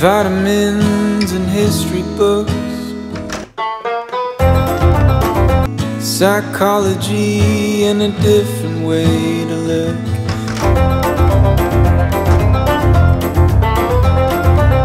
Vitamins and history books. Psychology and a different way to live.